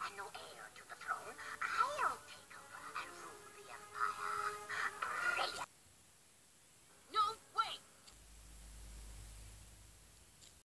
I know